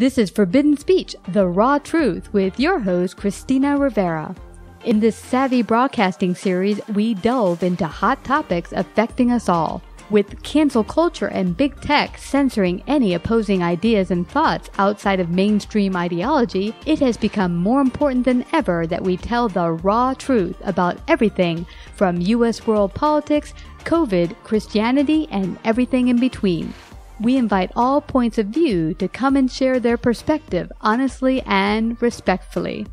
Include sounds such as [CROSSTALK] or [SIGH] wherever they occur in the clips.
This is Forbidden Speech, the raw truth, with your host, Christina Rivera. In this Savvy Broadcasting series, we delve into hot topics affecting us all. With cancel culture and big tech censoring any opposing ideas and thoughts outside of mainstream ideology, it has become more important than ever that we tell the raw truth about everything from U.S. world politics, COVID, Christianity, and everything in between. We invite all points of view to come and share their perspective honestly and respectfully.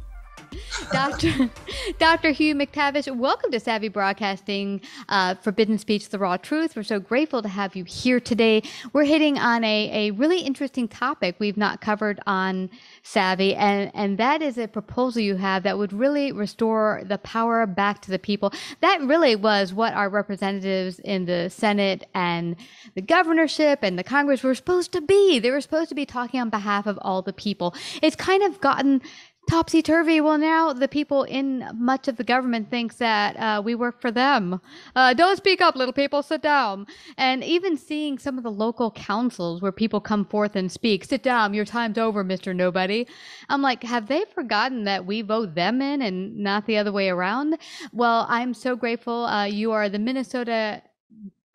[LAUGHS] Dr. Dr. Hugh McTavish, welcome to Savvy Broadcasting, uh, Forbidden Speech, The Raw Truth. We're so grateful to have you here today. We're hitting on a, a really interesting topic we've not covered on Savvy, and, and that is a proposal you have that would really restore the power back to the people. That really was what our representatives in the Senate and the governorship and the Congress were supposed to be. They were supposed to be talking on behalf of all the people. It's kind of gotten topsy turvy. Well, now the people in much of the government thinks that uh, we work for them. Uh, don't speak up, little people. Sit down. And even seeing some of the local councils where people come forth and speak, sit down. Your time's over, Mister Nobody. I'm like, have they forgotten that we vote them in and not the other way around? Well, I'm so grateful. Uh, you are the Minnesota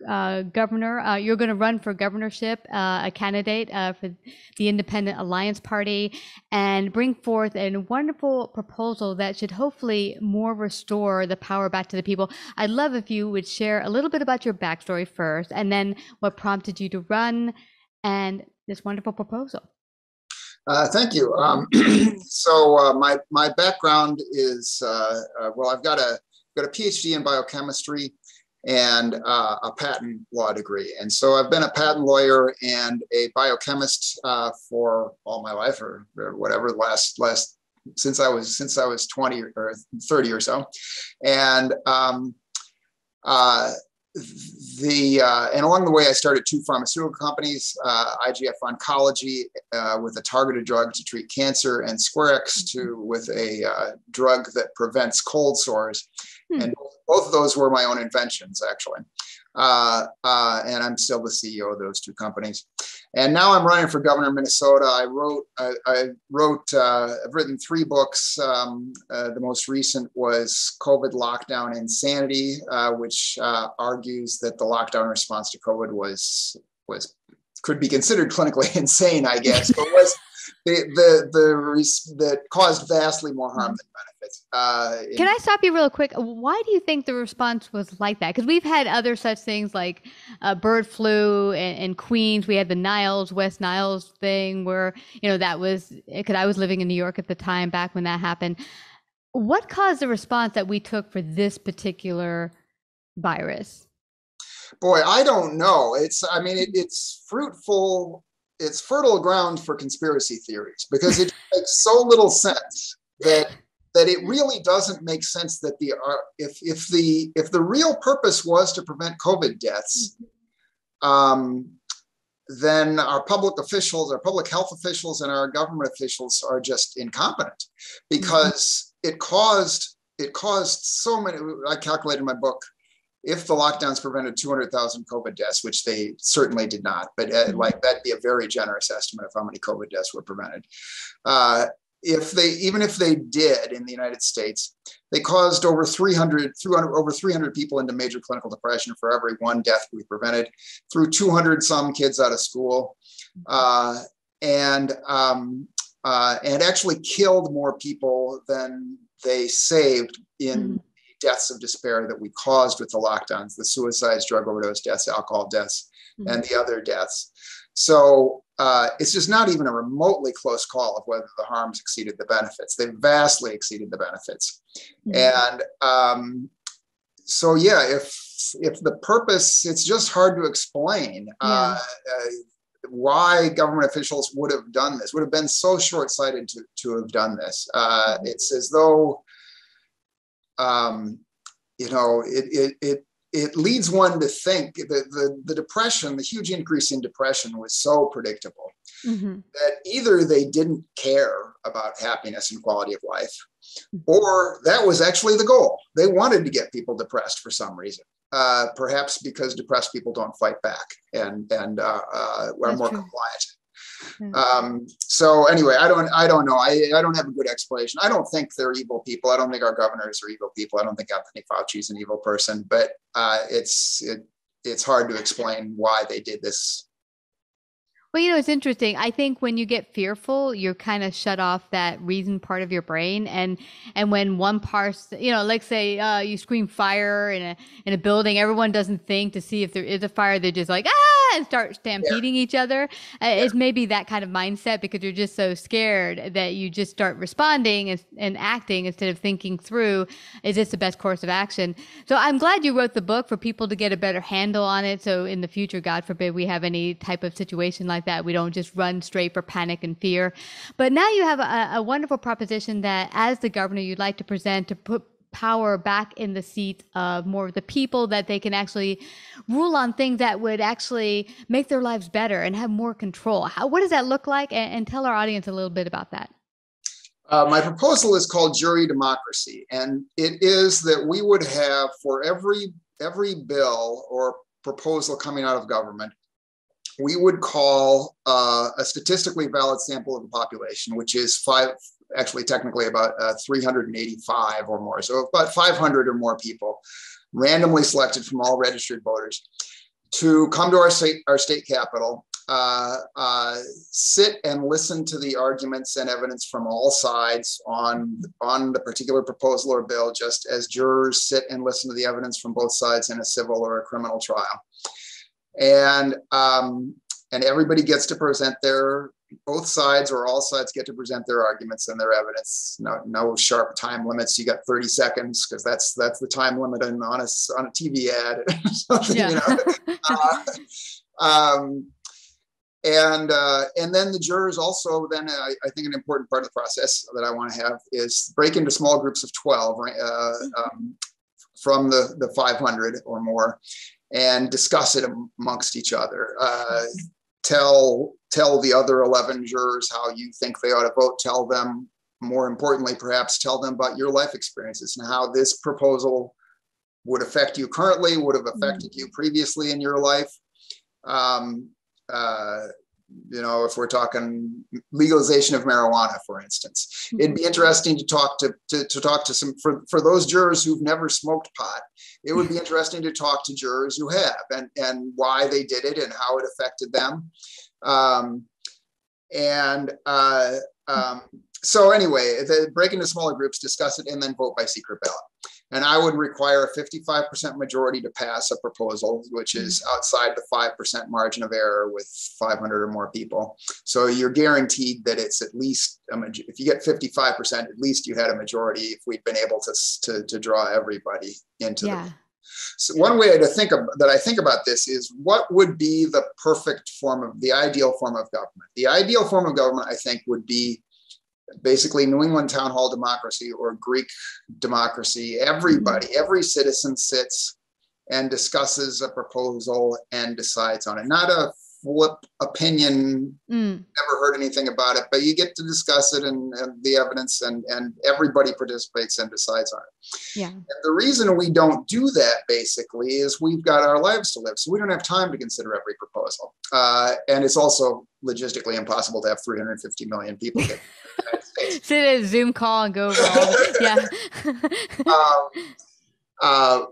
uh, governor. Uh, you're going to run for governorship, uh, a candidate uh, for the Independent Alliance Party, and bring forth a wonderful proposal that should hopefully more restore the power back to the people. I'd love if you would share a little bit about your backstory first, and then what prompted you to run, and this wonderful proposal. Uh, thank you. Um, [CLEARS THROAT] so uh, my my background is well, I've got a got a PhD in biochemistry and uh, a patent law degree. And so I've been a patent lawyer and a biochemist uh, for all my life, or, or, whatever last last since I was since I was 20 or 30 or so. And um, uh, the uh, and along the way, I started two pharmaceutical companies: uh, IGF Oncology uh, with a targeted drug to treat cancer, and Squarex to mm-hmm. with a drug that prevents cold sores. Hmm. And both of those were my own inventions, actually. Uh, uh, and I'm still the CEO of those two companies. And now I'm running for governor of Minnesota. I wrote, I, I wrote, uh, I've written three books. Um, uh, the most recent was COVID Lockdown Insanity, uh, which uh, argues that the lockdown response to COVID was was could be considered clinically [LAUGHS] insane, I guess, but was the the the that caused vastly more harm than benefits. Uh, Can I stop you real quick? Why do you think the response was like that? Because we've had other such things like uh, bird flu and, and, Queens. We had the Niles West Niles thing where you know that was because I was living in New York at the time back when that happened. What caused the response that we took for this particular virus? Boy, I don't know. It's I mean it, it's fruitful it's fertile ground for conspiracy theories because it [LAUGHS] makes so little sense that that it really doesn't make sense that the uh, if if the if the real purpose was to prevent COVID deaths, um, then our public officials, our public health officials, and our government officials are just incompetent because mm-hmm. it caused it caused so many. I calculated in my book if the lockdowns prevented 200,000 COVID deaths, which they certainly did not, but uh, mm-hmm. like that'd be a very generous estimate of how many COVID deaths were prevented. Uh, if they, even if they did in the United States, they caused over 300, 300, over 300 people into major clinical depression for every one death we prevented, threw 200 some kids out of school, mm-hmm. uh, and um, uh, and actually killed more people than they saved in. Deaths of despair that we caused with the lockdowns, the suicides, drug overdose deaths, alcohol deaths, mm-hmm. and the other deaths. So uh, it's just not even a remotely close call of whether the harms exceeded the benefits. They vastly exceeded the benefits. Mm-hmm. And um, so, yeah, if if the purpose, it's just hard to explain yeah. uh, uh, why government officials would have done this, would have been so short sighted to, to have done this. Uh, mm-hmm. It's as though um, you know, it, it, it, it leads one to think that the, the depression, the huge increase in depression was so predictable mm-hmm. that either they didn't care about happiness and quality of life, or that was actually the goal. They wanted to get people depressed for some reason. Uh, perhaps because depressed people don't fight back and and uh, uh, are That's more true. compliant. Mm-hmm. Um, so anyway, I don't, I don't know. I, I don't have a good explanation. I don't think they're evil people. I don't think our governors are evil people. I don't think Anthony Fauci is an evil person. But uh, it's it, it's hard to explain why they did this well, you know, it's interesting. I think when you get fearful, you're kind of shut off that reason part of your brain, and and when one part, you know, like say uh, you scream fire in a in a building, everyone doesn't think to see if there is a fire. They're just like ah and start stampeding yeah. each other. Uh, yeah. It's maybe that kind of mindset because you're just so scared that you just start responding and, and acting instead of thinking through is this the best course of action. So I'm glad you wrote the book for people to get a better handle on it. So in the future, God forbid, we have any type of situation like that. We don't just run straight for panic and fear. But now you have a, a wonderful proposition that as the governor, you'd like to present to put power back in the seat of more of the people that they can actually rule on things that would actually make their lives better and have more control. How, what does that look like? And, and tell our audience a little bit about that. Uh, my proposal is called jury democracy, and it is that we would have for every every bill or proposal coming out of government we would call uh, a statistically valid sample of the population, which is five, actually technically about uh, 385 or more. So about 500 or more people randomly selected from all registered voters to come to our state, our state capital, uh, uh, sit and listen to the arguments and evidence from all sides on, on the particular proposal or bill, just as jurors sit and listen to the evidence from both sides in a civil or a criminal trial and um, and everybody gets to present their both sides or all sides get to present their arguments and their evidence. No, no sharp time limits. You got 30 seconds because that's that's the time limit on, on a on a TV ad. [LAUGHS] yeah. you know? [LAUGHS] uh, um, and uh, and then the jurors also then uh, I, I, think an important part of the process that I want to have is break into small groups of 12 uh, um, from the the 500 or more and discuss it amongst each other. Uh, tell tell the other 11 jurors how you think they ought to vote. Tell them, more importantly, perhaps tell them about your life experiences and how this proposal would affect you currently, would have affected mm-hmm. you previously in your life. Um, uh, you know, if we're talking legalization of marijuana, for instance, it'd be interesting to talk to, to, to talk to some, for, for those jurors who've never smoked pot, it would be interesting to talk to jurors who have and, and why they did it and how it affected them. Um, and uh, um, so anyway, the, break into smaller groups, discuss it, and then vote by secret ballot. And I would require a 55% majority to pass a proposal, which is mm-hmm. outside the 5% margin of error with 500 or more people. So you're guaranteed that it's at least, if you get 55%, at least you had a majority if we'd been able to, to, to draw everybody into yeah. the so one way to think of that I think about this is what would be the perfect form of the ideal form of government. The ideal form of government, I think, would be basically New England town hall democracy or Greek democracy. Everybody, every citizen sits and discusses a proposal and decides on it. Not a flip opinion, mm. never heard anything about it, but you get to discuss it and, and, the evidence and, and everybody participates and decides on it. Yeah. And the reason we don't do that basically is we've got our lives to live. So we don't have time to consider every proposal. Uh, and it's also logistically impossible to have 350 million people get [LAUGHS] sit at a Zoom call and go over yeah. [LAUGHS] um, uh,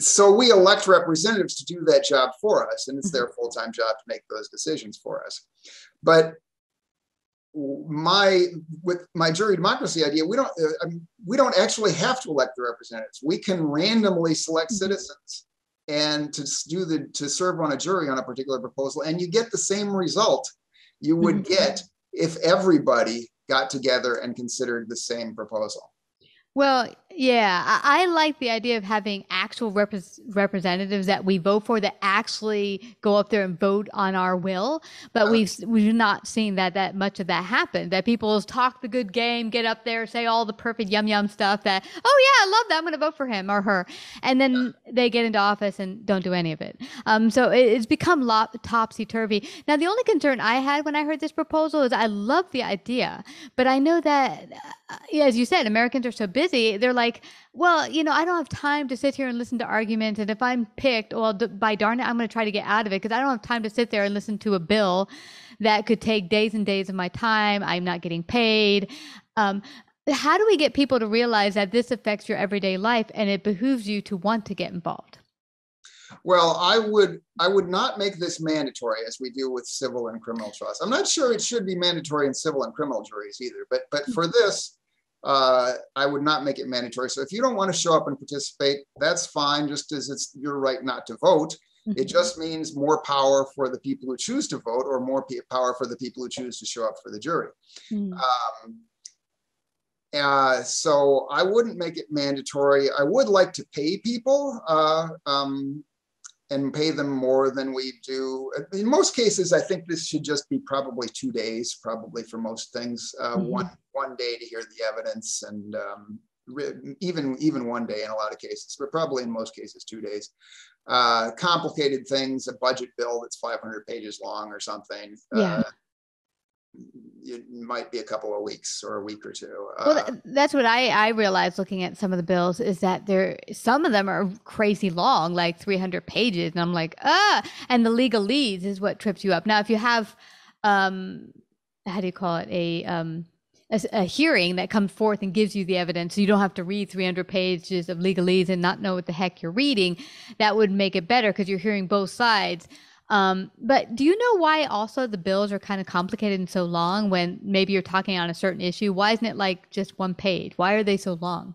so we elect representatives to do that job for us, and it's their mm-hmm. full time job to make those decisions for us. But my with my jury democracy idea, we don't uh, I mean, we don't actually have to elect the representatives. We can randomly select mm-hmm. citizens and to do the to serve on a jury on a particular proposal, and you get the same result you would mm-hmm. get if everybody got together and considered the same proposal. Well, yeah, I, I, like the idea of having actual repre- representatives that we vote for that actually go up there and vote on our will. But uh, we've we've not seen that that much of that happen. That people talk the good game, get up there, say all the perfect yum yum stuff. That oh yeah, I love that. I'm going to vote for him or her, and then they get into office and don't do any of it. Um, so it, it's become topsy turvy. Now the only concern I had when I heard this proposal is I love the idea, but I know that uh, as you said, Americans are so busy. They're like, well, you know, I don't have time to sit here and listen to arguments. And if I'm picked, well, d- by darn it, I'm going to try to get out of it because I don't have time to sit there and listen to a bill that could take days and days of my time. I'm not getting paid. Um, how do we get people to realize that this affects your everyday life and it behooves you to want to get involved? Well, I would I would not make this mandatory as we do with civil and criminal trusts. I'm not sure it should be mandatory in civil and criminal juries either, but but for this, uh, I would not make it mandatory. So if you don't want to show up and participate, that's fine. Just as it's your right not to vote. It mm-hmm. just means more power for the people who choose to vote, or more power for the people who choose to show up for the jury. Mm. Um, uh, so I wouldn't make it mandatory. I would like to pay people uh, um, and pay them more than we do. In most cases, I think this should just be probably two days, probably for most things. Uh, mm-hmm. One one day to hear the evidence, and um, even even one day in a lot of cases, but probably in most cases two days. Uh, complicated things, a budget bill that's 500 pages long or something. Yeah. Uh, it might be a couple of weeks or a week or two. Well, uh, that's what I I realized looking at some of the bills is that there some of them are crazy long, like 300 pages, and I'm like, ah. And the legalese is what trips you up. Now, if you have, um, how do you call it, a um, a, a, hearing that comes forth and gives you the evidence, so you don't have to read 300 pages of legalese and not know what the heck you're reading. That would make it better because you're hearing both sides. Um, but do you know why also the bills are kind of complicated and so long when maybe you're talking on a certain issue? Why isn't it like just one page? Why are they so long?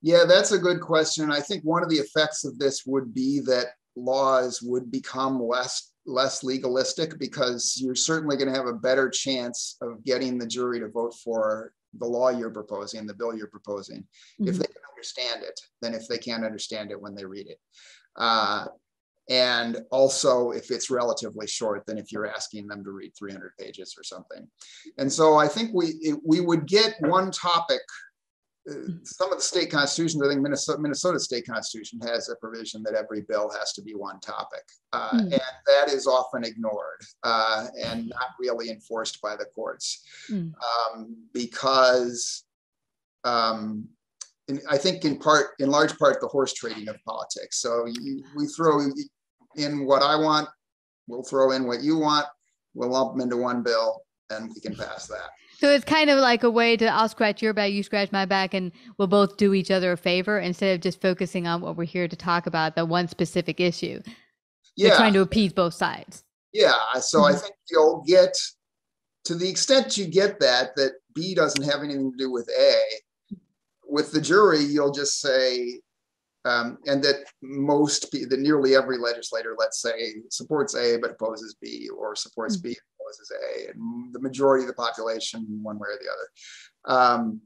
Yeah, that's a good question. I think one of the effects of this would be that laws would become less less legalistic because you're certainly going to have a better chance of getting the jury to vote for the law you're proposing, the bill you're proposing, mm-hmm. if they can understand it, than if they can't understand it when they read it. Uh, and also if it's relatively short than if you're asking them to read 300 pages or something and so i think we it, we would get one topic some of the state constitutions i think minnesota, minnesota state constitution has a provision that every bill has to be one topic uh, mm. and that is often ignored uh, and not really enforced by the courts mm. um, because um, I think in part, in large part, the horse trading of politics. So you, we throw in what I want, we'll throw in what you want, we'll lump them into one bill, and we can pass that. So it's kind of like a way to I'll scratch your back, you scratch my back, and we'll both do each other a favor instead of just focusing on what we're here to talk about, the one specific issue. Yeah. You're trying to appease both sides. Yeah. So mm-hmm. I think you'll get to the extent you get that, that B doesn't have anything to do with A. With the jury, you'll just say, um, and that most, that nearly every legislator, let's say, supports A but opposes B, or supports mm-hmm. B and opposes A, and the majority of the population, one way or the other. Um,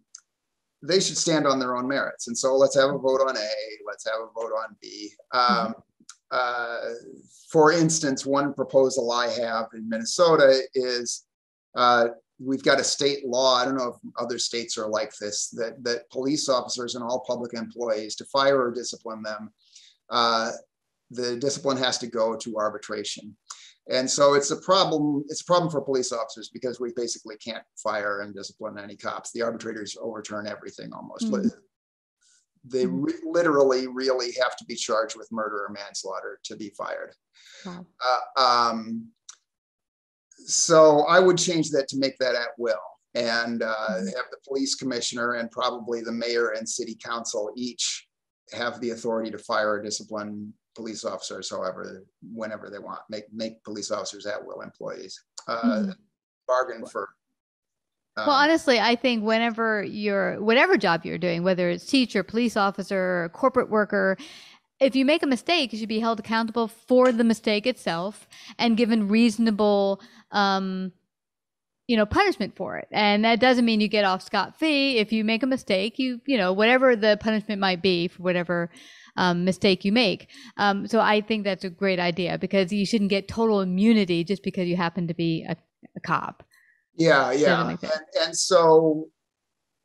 they should stand on their own merits. And so let's have a vote on A, let's have a vote on B. Um, uh, for instance, one proposal I have in Minnesota is uh, we've got a state law. I don't know if other states are like this that that police officers and all public employees to fire or discipline them, uh, the discipline has to go to arbitration. And so it's a problem. It's a problem for police officers because we basically can't fire and discipline any cops. The arbitrators overturn everything almost. Mm-hmm. They mm-hmm. re- literally, really have to be charged with murder or manslaughter to be fired. Wow. Uh, um, so I would change that to make that at will and uh, mm-hmm. have the police commissioner and probably the mayor and city council each have the authority to fire or discipline police officers however whenever they want make make police officers at will employees uh, mm-hmm. bargain for um, well honestly i think whenever you're whatever job you're doing whether it's teacher police officer corporate worker if you make a mistake, you should be held accountable for the mistake itself and given reasonable, um, you know, punishment for it. And that doesn't mean you get off scot free. If you make a mistake, you, you know, whatever the punishment might be for whatever um, mistake you make. Um, so I think that's a great idea because you shouldn't get total immunity just because you happen to be a, a cop. Yeah, yeah. And, and so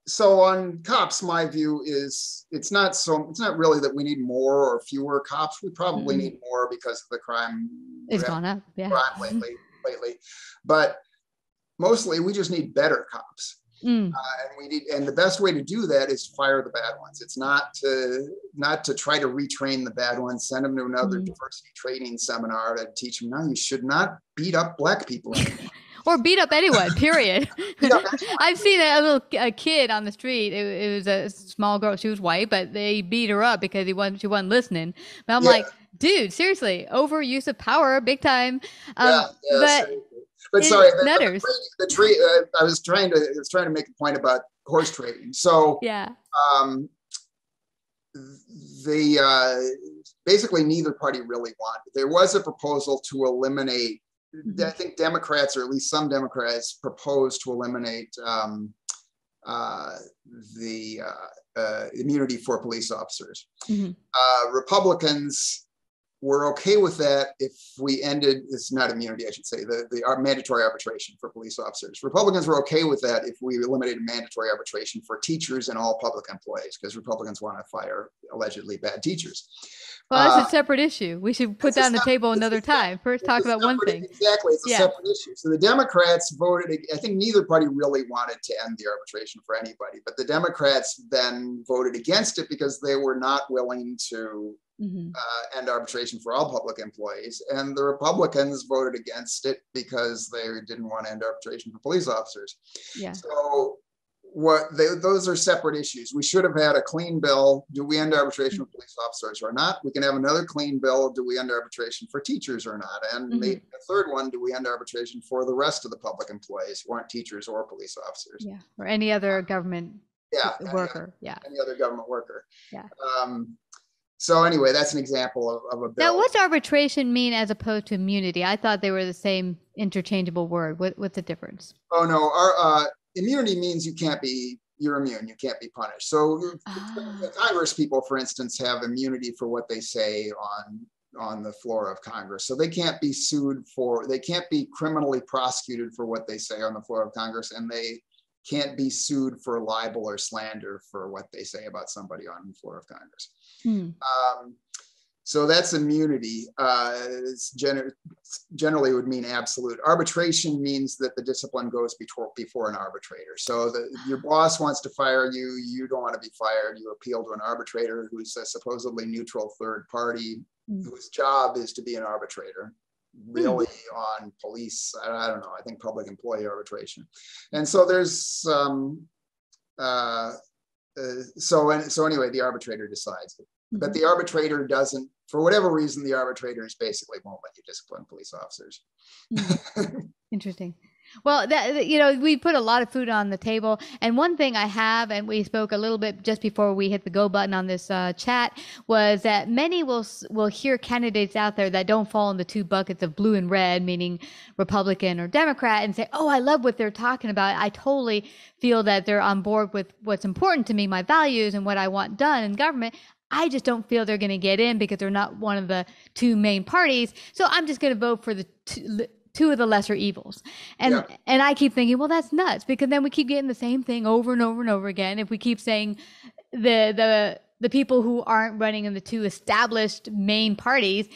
so on cops my view is it's not so it's not really that we need more or fewer cops we probably mm-hmm. need more because of the crime it's gone up yeah crime lately lately but mostly we just need better cops Mm. Uh, and we need, and the best way to do that is fire the bad ones. It's not to not to try to retrain the bad ones, send them to another mm. diversity training seminar to teach them. No, you should not beat up black people. [LAUGHS] [LAUGHS] or beat up anyone. Period. [LAUGHS] I've seen a little a kid on the street. It, it, was a small girl. She was white, but they beat her up because he wasn't. She wasn't listening. But I'm yeah. like, dude, seriously, overuse of power, big time. Um, yeah, yeah, but but sorry, the, the, the, tree. Uh, I was trying to I was trying to make a point about horse trading. So yeah, um, the uh, basically neither party really wanted. There was a proposal to eliminate. Mm-hmm. I think Democrats, or at least some Democrats, proposed to eliminate um, uh, the uh, uh, immunity for police officers. Mm-hmm. Uh, Republicans we're okay with that if we ended it's not immunity i should say the, the mandatory arbitration for police officers. Republicans were okay with that if we eliminated mandatory arbitration for teachers and all public employees because republicans want to fire allegedly bad teachers. Well that's uh, a separate issue. We should put that on the table another time. First talk about one thing. exactly it's a yeah. separate issue. So the democrats voted i think neither party really wanted to end the arbitration for anybody but the democrats then voted against it because they were not willing to mm-hmm. uh, end arbitration for all public employees. And the Republicans voted against it because they didn't want to end arbitration for police officers. Yeah. So what they, those are separate issues. We should have had a clean bill. Do we end arbitration for police officers or not? We can have another clean bill. Do we end arbitration for teachers or not? And mm-hmm. maybe the third one, do we end arbitration for the rest of the public employees who aren't teachers or police officers? Yeah, or any other government yeah, worker. Any, yeah, any other government worker. Yeah. Um, so anyway, that's an example of, of a bill. Now, what's arbitration mean as opposed to immunity? I thought they were the same interchangeable word. What, what's the difference? Oh no, our uh, immunity means you can't be you're immune. You can't be punished. So ah. Congress people, for instance, have immunity for what they say on on the floor of Congress. So they can't be sued for they can't be criminally prosecuted for what they say on the floor of Congress, and they can't be sued for libel or slander for what they say about somebody on the floor of Congress. Hmm. Um, so that's immunity. Uh, gener- generally would mean absolute. Arbitration means that the discipline goes before, before an arbitrator. So the, your boss wants to fire you, you don't want to be fired. You appeal to an arbitrator who's a supposedly neutral third party, mm. whose job is to be an arbitrator really mm. on police. I, don't know. I think public employee arbitration. And so there's um, uh, uh, so and so anyway, the arbitrator decides. Mm-hmm. But the arbitrator doesn't, for whatever reason, the arbitrators basically won't let you discipline police officers. Mm-hmm. [LAUGHS] Interesting. Well, that, you know, we put a lot of food on the table, and one thing I have, and we spoke a little bit just before we hit the go button on this uh, chat, was that many will will hear candidates out there that don't fall in the two buckets of blue and red, meaning Republican or Democrat, and say, "Oh, I love what they're talking about. I totally feel that they're on board with what's important to me, my values, and what I want done in government." I just don't feel they're going to get in because they're not one of the two main parties. So I'm just going to vote for the two, two of the lesser evils. And yeah. and I keep thinking, well, that's nuts because then we keep getting the same thing over and over and over again. If we keep saying the the the people who aren't running in the two established main parties,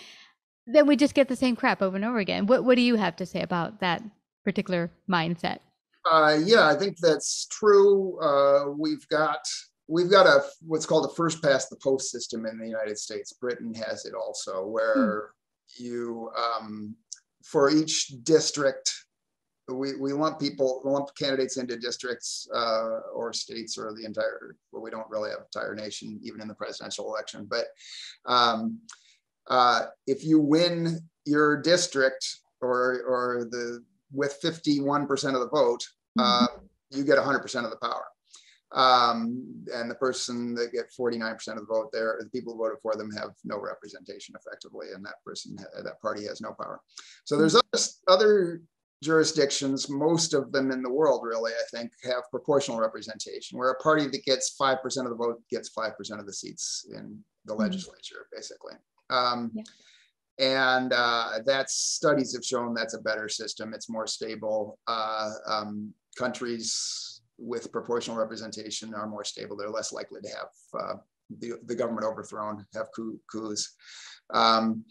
then we just get the same crap over and over again. What what do you have to say about that particular mindset? Uh, yeah, I think that's true. Uh, we've got we've got a what's called a first past the post system in the United States. Britain has it also, where hmm. you um, for each district, we, we lump people, lump candidates into districts uh, or states or the entire, well, we don't really have entire nation, even in the presidential election. But um, uh, if you win your district or, or the with 51% of the vote, uh, mm-hmm. you get 100% of the power. Um, and the person that get 49% of the vote there, the people who voted for them have no representation effectively, and that person, that party has no power. So there's other, other jurisdictions, most of them in the world, really, I think, have proportional representation, where a party that gets 5% of the vote gets 5% of the seats in the mm-hmm. legislature, basically. Um, yeah. And uh, that's studies have shown that's a better system. It's more stable. Uh, um, countries with proportional representation are more stable. They're less likely to have uh, the, the government overthrown, have coup, coups. Um,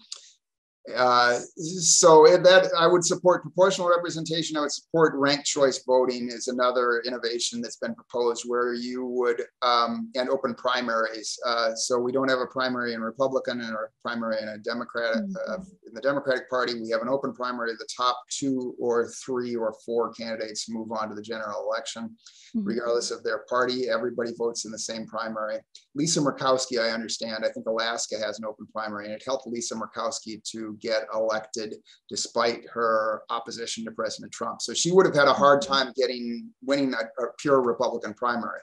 uh, so that I would support proportional representation. I would support ranked choice voting is another innovation that's been proposed where you would um, and open primaries. Uh, so we don't have a primary in Republican and a primary in a Democrat. Mm-hmm. Uh, in the Democratic Party, we have an open primary. The top two or three or four candidates move on to the general election, mm-hmm. regardless of their party. Everybody votes in the same primary. Lisa Murkowski, I understand. I think Alaska has an open primary, and it helped Lisa Murkowski to get elected despite her opposition to President Trump. So she would have had a hard mm-hmm. time getting winning a, a pure Republican primary,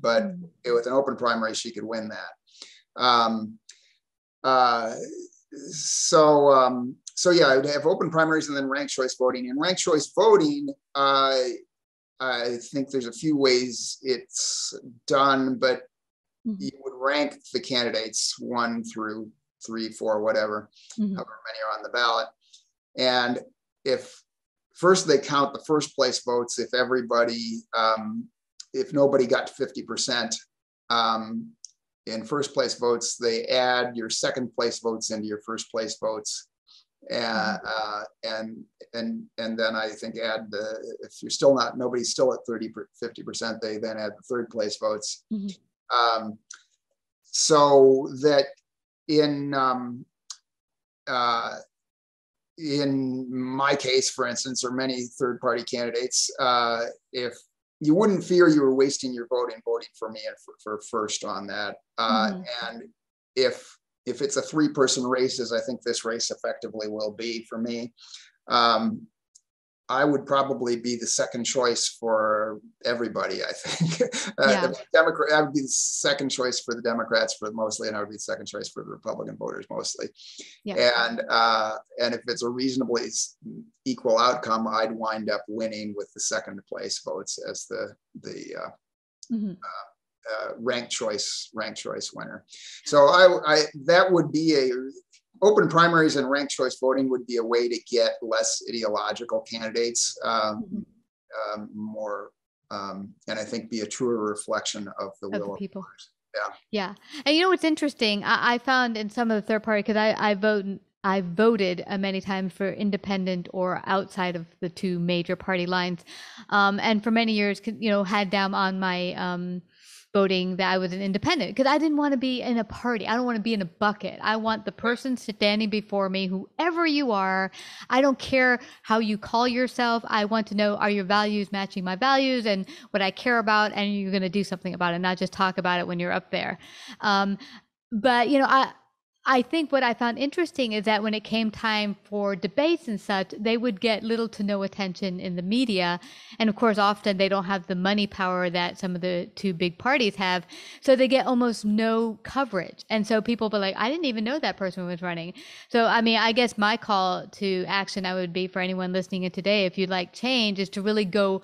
but mm-hmm. with an open primary, she could win that. Um, uh, so um, so yeah, I would have open primaries and then ranked choice voting. And ranked choice voting, uh, I think there's a few ways it's done, but mm-hmm. you would rank the candidates one through three, four, whatever, mm-hmm. however many are on the ballot. And if first they count the first place votes, if everybody, um, if nobody got to 50%, um, in first place votes, they add your second place votes into your first place votes. And, mm-hmm. uh, and and and then I think add the if you're still not nobody's still at 30 50 percent they then add the third place votes mm-hmm. um, so that in um, uh, in my case, for instance, or many third party candidates, uh, if you wouldn't fear you were wasting your vote in voting for me and for, for first on that. Uh, mm-hmm. And if if it's a three person race, as I think this race effectively will be for me, um, I would probably be the second choice for everybody. I think [LAUGHS] uh, yeah. Democrat. I would be the second choice for the Democrats for mostly, and I would be the second choice for the Republican voters mostly. Yeah. And uh, and if it's a reasonably equal outcome, I'd wind up winning with the second place votes as the the uh, mm-hmm. Uh, uh, ranked choice ranked choice winner. So I, I that would be a open primaries and ranked choice voting would be a way to get less ideological candidates, um, mm-hmm. um, more, um, and I think be a truer reflection of the of will the people. Of yeah. Yeah. And you know what's interesting? I, I found in some of the third party, because I, I vote I voted uh, many times for independent or outside of the two major party lines, um, and for many years, you know, had down on my um, voting that I was an independent because I didn't want to be in a party. I don't want to be in a bucket. I want the person standing before me, whoever you are. I don't care how you call yourself. I want to know are your values matching my values and what I care about, and you're going to do something about it, not just talk about it when you're up there. Um, but you know, I I think what I found interesting is that when it came time for debates and such, they would get little to no attention in the media. And of course, often they don't have the money power that some of the two big parties have. So they get almost no coverage. And so people be like, I didn't even know that person was running. So, I mean, I guess my call to action, I would be for anyone listening in today, if you'd like change, is to really go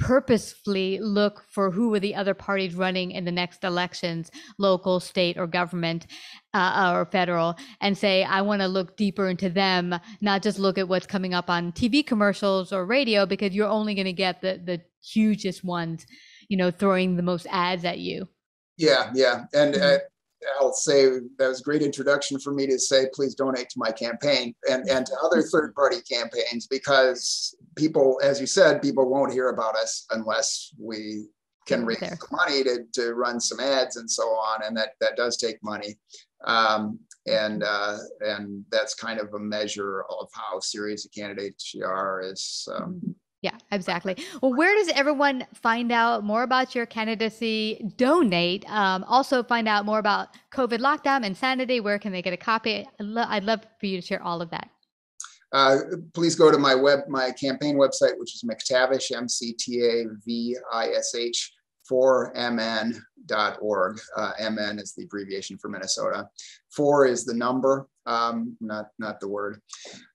purposefully look for who are the other parties running in the next elections, local, state, or government, uh, or federal, and say, I want to look deeper into them, not just look at what's coming up on TV commercials or radio, because you're only going to get the the hugest ones, you know, throwing the most ads at you. Yeah, yeah, and. Uh, I'll say that was a great introduction for me to say, please donate to my campaign and, and to other third party campaigns because people, as you said, people won't hear about us unless we can raise the money to, to run some ads and so on. And that, that does take money. Um, and uh, and that's kind of a measure of how serious a candidate you are is um, mm-hmm. Yeah, exactly. Well, where does everyone find out more about your candidacy? Donate. Um, also, find out more about COVID lockdown, insanity. Where can they get a copy? I'd love for you to share all of that. Uh, please go to my web, my campaign website, which is McTavish, M C T A V I S H, 4mn.org. Uh, MN is the abbreviation for Minnesota. Four is the number, um, not, not the word.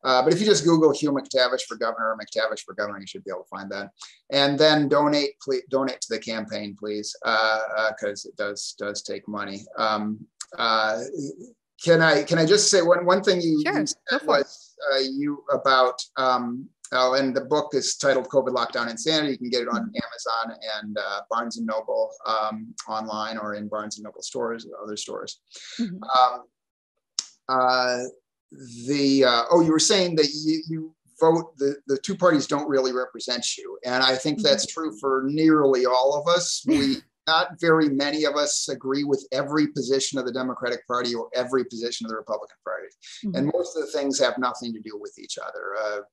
Uh, but if you just Google Hugh McTavish for governor or McTavish for governor, you should be able to find that. And then donate, please, donate to the campaign, please, because uh, uh it does does take money. Um, uh, can I can I just say one one thing you, sure, you said was uh, you about um, Oh, and the book is titled COVID Lockdown Insanity. You can get it on. Amazon and uh, Barnes and Noble um, online or in Barnes and Noble stores and other stores. Mm-hmm. Um, uh, the uh, oh, you were saying that you, you vote the the two parties don't really represent you, and I think mm-hmm. that's true for nearly all of us. We [LAUGHS] not very many of us agree with every position of the Democratic Party or every position of the Republican Party, mm-hmm. and most of the things have nothing to do with each other.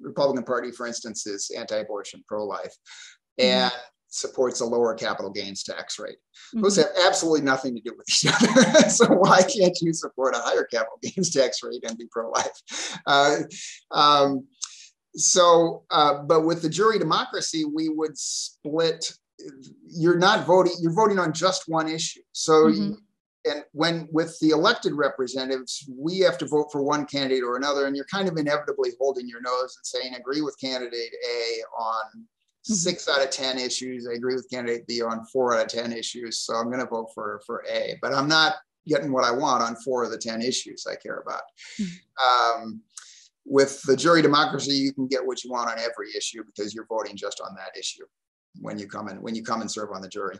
Republican Party, for instance, is anti-abortion, pro-life, mm-hmm. and supports a lower capital gains tax rate. Mm-hmm. Those have absolutely nothing to do with each other. [LAUGHS] so why can't you support a higher capital [LAUGHS] gains tax rate and be pro-life? Uh, um, so, uh, but with the jury democracy, we would split. You're not voting. You're voting on just one issue. So. Mm-hmm. And when with the elected representatives, we have to vote for one candidate or another, and you're kind of inevitably holding your nose and saying, agree with candidate A on Mm-hmm. six out of 10 issues. I agree with candidate B on four out of 10 issues. So I'm going to vote for, for A, but I'm not getting what I want on four of the 10 issues I care about. Mm-hmm. Um, with the jury democracy, you can get what you want on every issue because you're voting just on that issue when you come in, when you come and serve on the jury.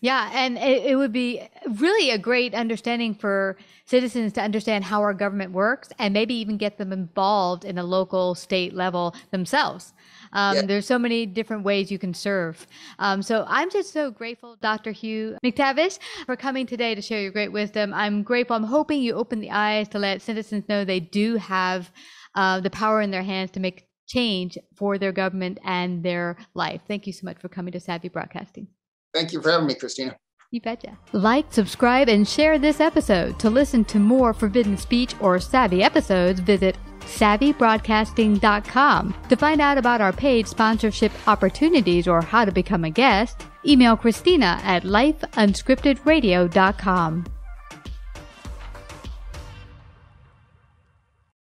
Yeah, and it, it, would be really a great understanding for citizens to understand how our government works and maybe even get them involved in a local, state level themselves. Um, yeah. There's so many different ways you can serve. Um, so I'm just so grateful, Dr. Hugh McTavish, for coming today to share your great wisdom. I'm grateful. I'm hoping you open the eyes to let citizens know they do have uh, the power in their hands to make change for their government and their life. Thank you so much for coming to Savvy Broadcasting. Thank you for having me, Christina. You betcha. Like, subscribe, and share this episode. To listen to more Forbidden Speech or Savvy episodes, visit savvybroadcasting.com. To find out about our paid sponsorship opportunities or how to become a guest, email Christina at lifeunscriptedradio.com.